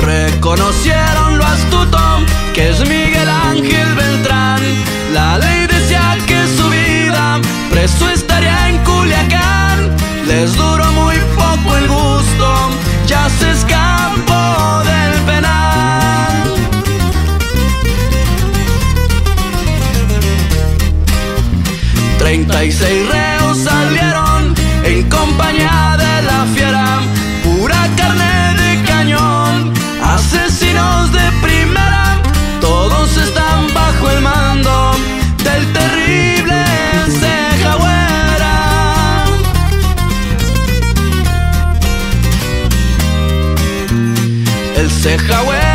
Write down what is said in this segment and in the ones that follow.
Reconocieron lo astuto que es Miguel 36 reos salieron en compañía de la fiera, pura carne de cañón, asesinos de primera, todos están bajo el mando del terrible Cejahuera. El Cejahuera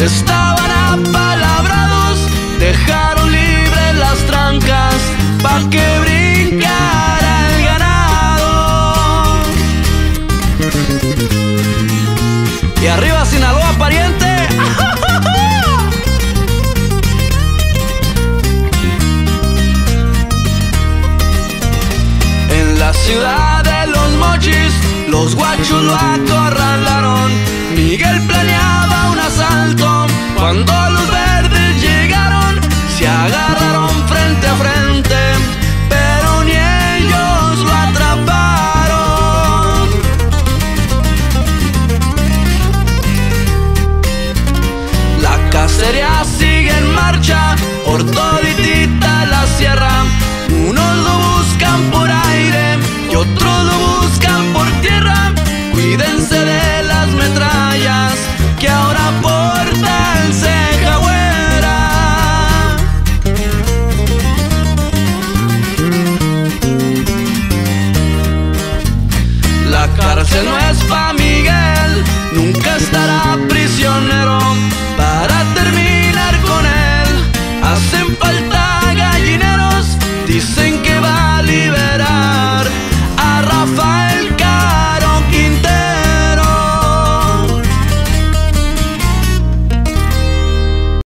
estaban apalabrados, dejaron libres las trancas pa' que brincara el ganado. Y arriba Sinaloa, pariente. En la ciudad de los mochis, los guachos lo agarraron frente a frente, pero ni ellos lo atraparon. La cacería sigue en marcha por toditita la sierra. Unos lo buscan por aire y otros